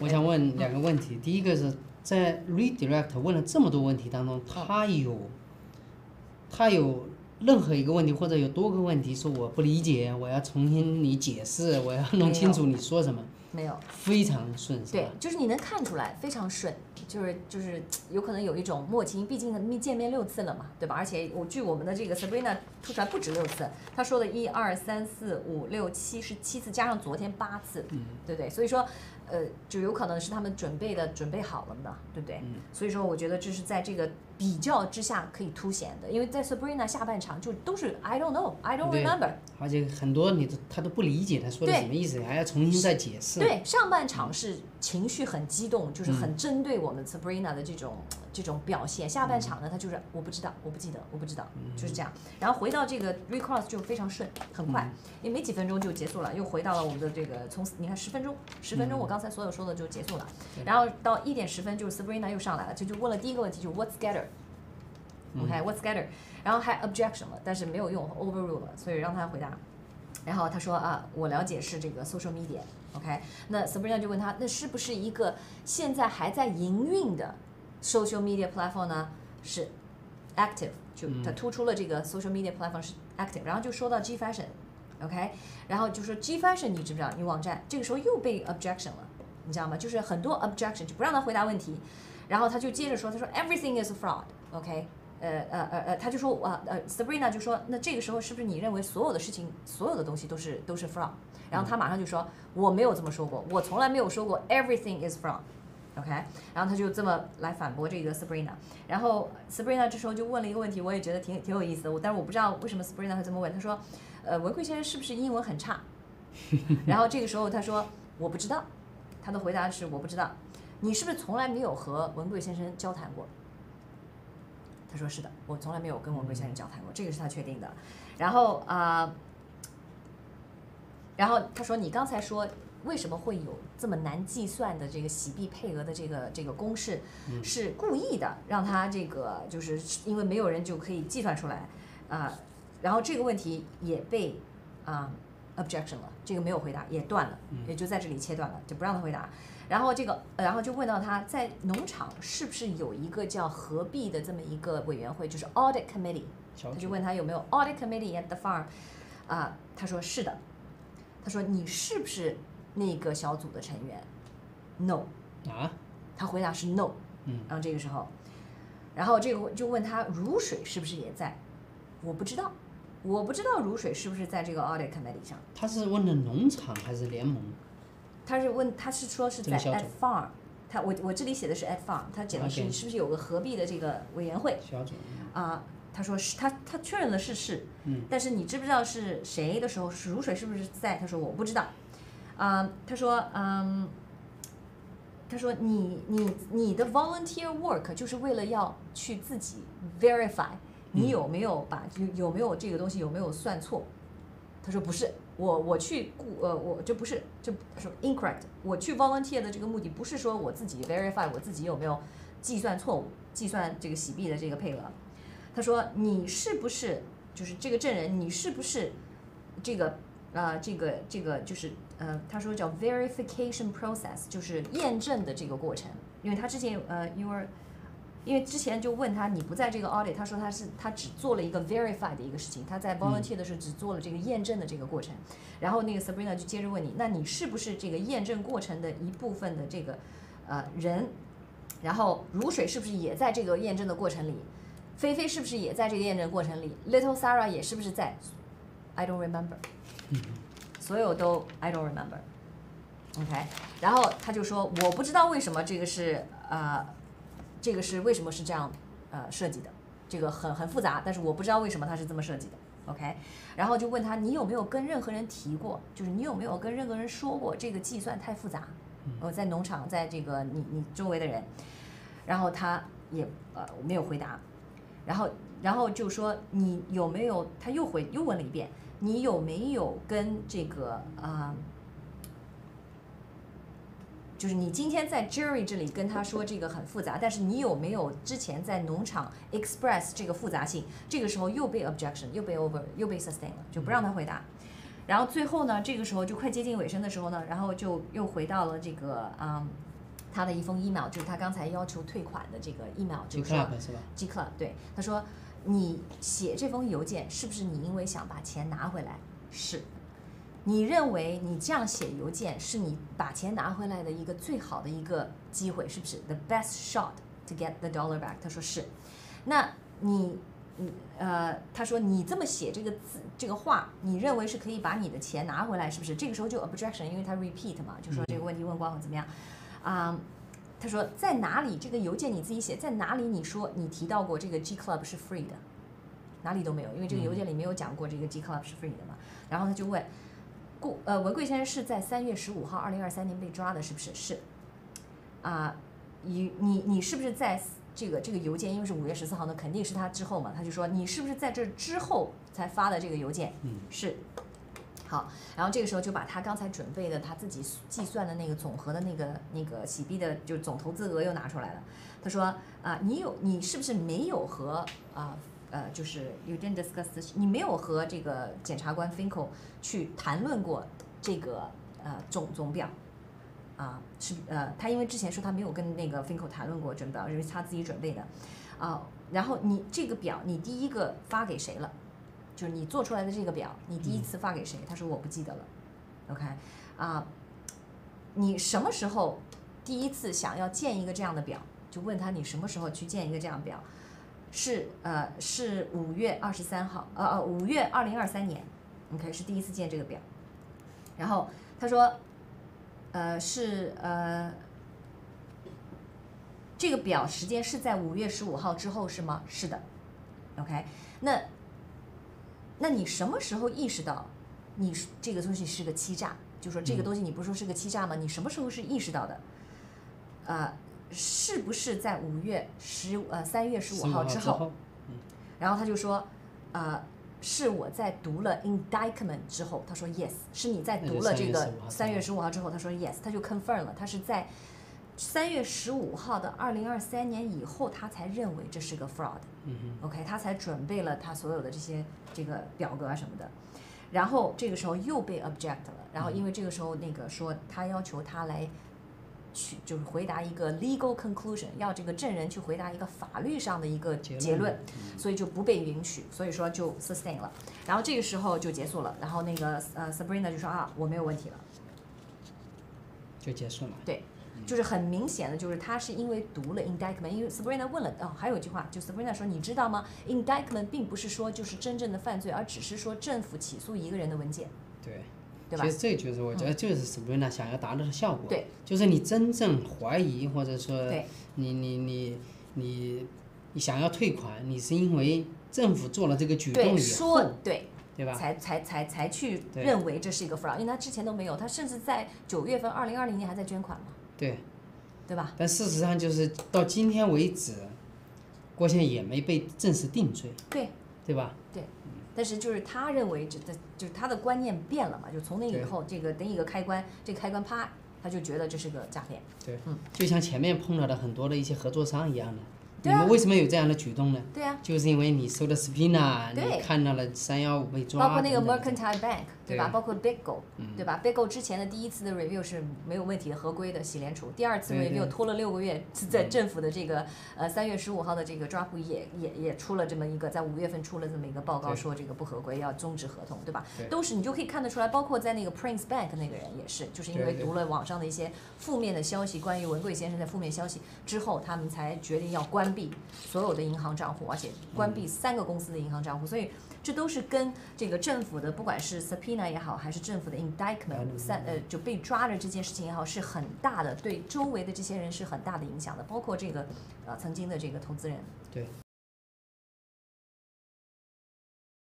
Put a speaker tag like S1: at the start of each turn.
S1: 我想问两个问题，第一个是在 redirect 问了这么多问题当中，他有他有任何一个问题或者有多个问题说我不理解，我要重新你解释，我要弄清楚你说什么，
S2: 没有。
S1: 非常顺，
S2: 对，就是你能看出来非常顺，就是就是有可能有一种默契，毕竟见面六次了嘛，对吧？而且我据我们的这个 Sabrina 吐出来不止六次，他说的一二三四五六七是七次，加上昨天八次，对不对？所以说。呃，就有可能是他们准备的准备好了呢，对不对？所以说，我觉得这是在这个比较之下可以凸显的，因为在 Sabrina 下半场就都是 I don't know, I don't remember，
S1: 而且很多你都他都不理解他说的什么意思，还要重新再解释。
S2: 对，上半场是情绪很激动，就是很针对我们 Sabrina 的这种这种表现。下半场呢，他就是我不知道，我不记得，我不知道，就是这样。然后回到这个 Recross 就非常顺，很快，也没几分钟就结束了，又回到了我们的这个从你看十分钟，十分钟我刚。才所有说的就结束了，然后到一点十分，就是 Sabrina 又上来了，就就问了第一个问题，就是 What's scatter？OK，What's scatter？然后还 objection 了，但是没有用 overrule 了，所以让他回答。然后他说啊，我了解是这个 social media。OK，那 Sabrina 就问他，那是不是一个现在还在营运的 social media platform 呢？是 active，就他突出了这个 social media platform 是 active。然后就说到 G fashion。OK，然后就说 G fashion，你知不知道？你网站这个时候又被 objection 了，你知道吗？就是很多 objection 就不让他回答问题，然后他就接着说，他说 everything is fraud，OK，呃呃呃呃，他就说啊呃 Sabrina 就说，那这个时候是不是你认为所有的事情，所有的东西都是都是 fraud？然后他马上就说我没有这么说过，我从来没有说过 everything is from。OK，然后他就这么来反驳这个 Sabrina，然后 Sabrina 这时候就问了一个问题，我也觉得挺挺有意思的，我但是我不知道为什么 Sabrina 会这么问，他说。呃，文贵先生是不是英文很差？然后这个时候他说我不知道，他的回答是我不知道。你是不是从来没有和文贵先生交谈过？他说是的，我从来没有跟文贵先生交谈过，这个是他确定的。然后啊，然后他说你刚才说为什么会有这么难计算的这个洗币配额的这个这个公式，是故意的，让他这个就是因为没有人就可以计算出来啊。然后这个问题也被啊 objection 了，这个没有回答也断了，也就在这里切断了，就不让他回答。然后这个，然后就问到他在农场是不是有一个叫合璧的这么一个委员会，就是 audit committee。他就问他有没有 audit committee at the farm，啊，他说是的。他说你是不是那个小组的成员？No。
S1: 啊？
S2: 他回答是 no。嗯。然后这个时候，然后这个就问他如水是不是也在？我不知道。我不知道如水是不是在这个 audit committee 上。
S1: 他是问的农场还是联盟？
S2: 他是问，他是说是在 at farm。他我我这里写的是 at farm，他讲的是是不是有个合并的这个委员会？
S1: 小组。
S2: 啊，他说是他他确认了是是。嗯。但是你知不知道是谁的时候，如水是不是在？他说我不知道。啊，他说嗯，他说你你你的 volunteer work 就是为了要去自己 verify。你有没有把有有没有这个东西有没有算错？他说不是，我我去雇呃我这不是这说 incorrect，我去 volunteer 的这个目的不是说我自己 verify 我自己有没有计算错误，计算这个洗币的这个配额。他说你是不是就是这个证人？你是不是这个啊这个这个就是呃他说叫 verification process，就是验证的这个过程，因为他之前呃 you are 因为之前就问他，你不在这个 audit，他说他是他只做了一个 verify 的一个事情，他在 volunteer 的时候只做了这个验证的这个过程。然后那个 Sabrina 就接着问你，那你是不是这个验证过程的一部分的这个呃人？然后如水是不是也在这个验证的过程里？菲菲是不是也在这个验证过程里？Little Sarah 也是不是在？I don't remember。嗯所有都 I don't remember。OK，然后他就说我不知道为什么这个是呃。这个是为什么是这样，呃，设计的，这个很很复杂，但是我不知道为什么它是这么设计的，OK，然后就问他你有没有跟任何人提过，就是你有没有跟任何人说过这个计算太复杂，我在农场，在这个你你周围的人，然后他也呃没有回答，然后然后就说你有没有，他又回又问了一遍，你有没有跟这个啊？就是你今天在 Jerry 这里跟他说这个很复杂，但是你有没有之前在农场 express 这个复杂性？这个时候又被 objection，又被 over，又被 sustain 了，就不让他回答。然后最后呢，这个时候就快接近尾声的时候呢，然后就又回到了这个嗯，他的一封 email，就是他刚才要求退款的这个 email，就是说
S1: Club 是吧
S2: ？G Club 对他说，你写这封邮件是不是你因为想把钱拿回来？是。你认为你这样写邮件是你把钱拿回来的一个最好的一个机会，是不是？The best shot to get the dollar back。他说是。那你，嗯呃，他说你这么写这个字这个话，你认为是可以把你的钱拿回来，是不是？这个时候就 objection，因为他 repeat 嘛，就说这个问题问光后怎么样？啊、他说在哪里这个邮件你自己写，在哪里你说你提到过这个 G Club 是 free 的，哪里都没有，因为这个邮件里没有讲过这个 G Club 是 free 的嘛。然后他就问，顾呃文贵先生是在三月十五号，二零二三年被抓的，是不是？是。啊、你你你是不是在这个这个邮件，因为是五月十四号，那肯定是他之后嘛？他就说你是不是在这之后才发的这个邮件？
S1: 嗯，
S2: 是。好，然后这个时候就把他刚才准备的他自己计算的那个总和的那个那个洗币的，就总投资额又拿出来了。他说啊、你有你是不是没有和啊呃呃就是 you didn't discuss this，你没有和这个检察官 Finkel 去谈论过这个呃总总表？啊，是呃，他因为之前说他没有跟那个 Finkel 谈论过准表，因为他自己准备的，啊，然后你这个表你第一个发给谁了？就是你做出来的这个表，你第一次发给谁？他说我不记得了。OK，啊，你什么时候第一次想要建一个这样的表？就问他你什么时候去建一个这样表？是呃是五月二十三号，呃呃五月二零二三年，OK 是第一次见这个表。然后他说，呃是呃这个表时间是在五月十五号之后是吗？是的，OK 那。那你什么时候意识到你这个东西是个欺诈？就说这个东西你不是说是个欺诈吗？你什么时候是意识到的？呃，是不是在五月十呃三月十五号之
S1: 之
S2: 后？然后他就说，呃，是我在读了 indictment 之后，他说 yes，是你在读了这个三月十五号之后，他说 yes，他就 confirm 了，他是在三月十五号的二零二三年以后，他才认为这是个 fraud。
S1: 嗯
S2: OK，他才准备了他所有的这些这个表格啊什么的，然后这个时候又被 object 了，然后因为这个时候那个说他要求他来去就是回答一个 legal conclusion，要这个证人去回答一个法律上的一个
S1: 哼，
S2: 结论，所以就不被允许，所以说就 sustain 了，然后这个时候就结束了，然后那个呃 Sabrina 就说啊我没有问题了。
S1: 就结束了。
S2: 对就是很明显的，就是他是因为读了 indictment，因为 Sabrina 问了哦，还有一句话，就 Sabrina 说，你知道吗？indictment 并不是说就是真正的犯罪，而只是说政府起诉一个人的文件，
S1: 对，
S2: 对吧
S1: 其？实这就是我觉得就是 Sabrina 想要达到的效果。
S2: 对，
S1: 就是你真正怀疑或者说
S2: 对
S1: 你你你你你想要退款，你是因为政府做了这个举动
S2: 对，
S1: 以
S2: 说
S1: 后，
S2: 对，
S1: 对吧？
S2: 才才才才去认为这是一个 fraud，因为他之前都没有，他甚至在九月份，二零二零年还在捐款嘛，
S1: 对，
S2: 对吧？
S1: 但事实上就是到今天为止，郭先也没被正式定罪，
S2: 对，
S1: 对吧？
S2: 但是就是他认为这的，就是他的观念变了嘛，就从那以后，这个等一个开关，这个开关啪，他就觉得这是个诈骗。
S1: 对，
S2: 嗯
S1: 就像前面碰到的很多的一些合作商一样的，你们为什么有这样的举动呢？
S2: 对啊，
S1: 就是因为你收的
S2: 对
S1: 你看到了三幺五被抓，
S2: 包括那个 Mercantile Bank，对吧？包括 Bigo，
S1: 嗯
S2: 对吧？Bigo 之前的第一次的 review 是没有问题的，合规的，洗联储。第二次 review 拖了六个月，在政府的这个呃三月十五号的这个抓捕也也也出了这么一个，在五月份出了这么一个报告，说这个不合规，要终止合同，对吧？
S1: 对
S2: 都是你就可以看得出来，包括在那个 Prince Bank 那个人也是，就是因为读了网上的一些负面的消息，关于文贵先生的负面消息之后，他们才决定要关闭所有的银行账户，而且关闭三个公司的银行账户，所以。这都是跟这个政府的，不管是 subpoena 也好，还是政府的 indictment 三呃就被抓的这件事情也好，是很大的，对周围的这些人是很大的影响的，包括这个呃曾经的这个投资人。
S1: 对。